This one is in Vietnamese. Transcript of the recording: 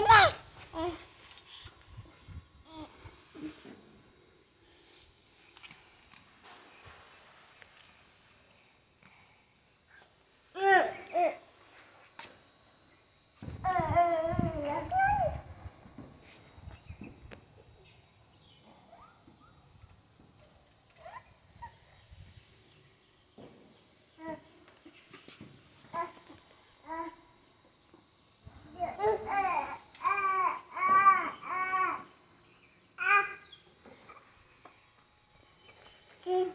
Bye. Quem